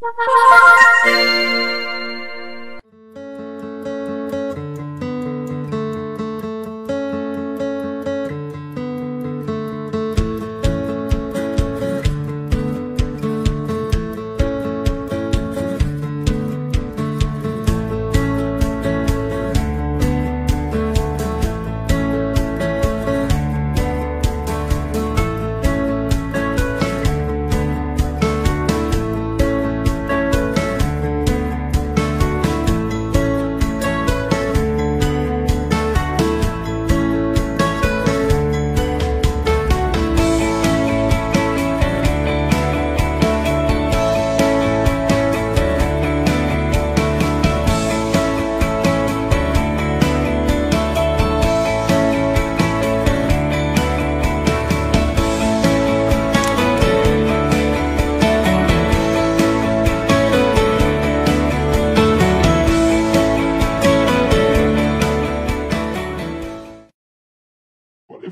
哈哈哈哈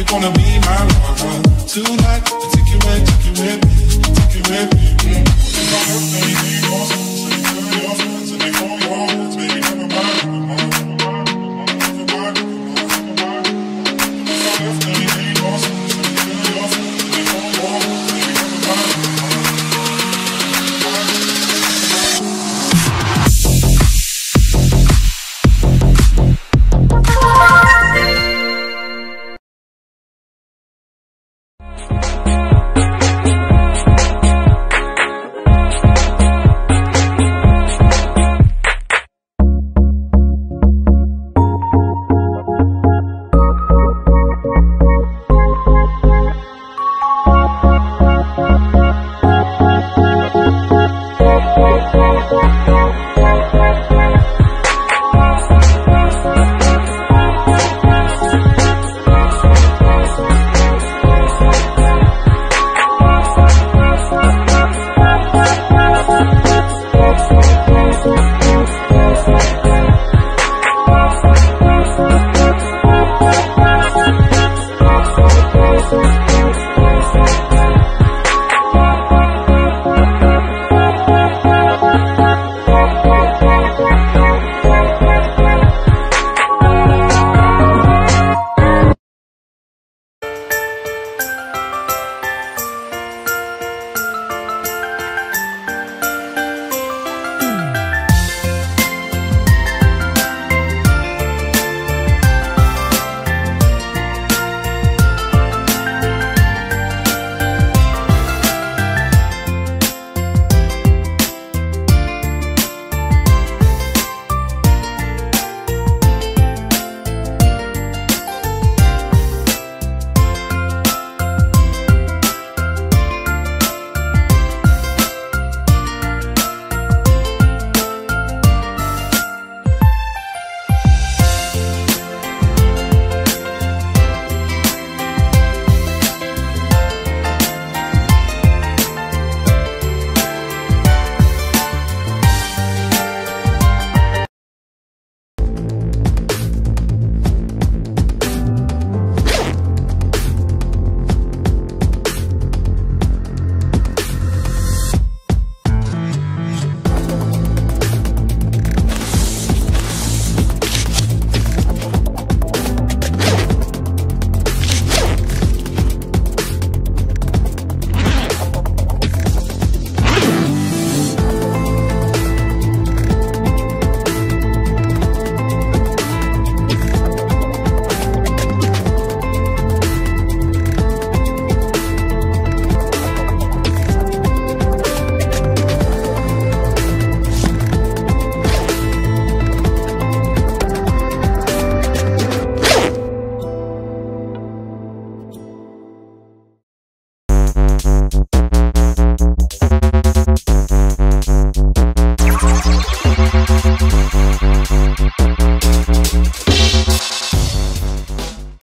if I left anything more sense? You.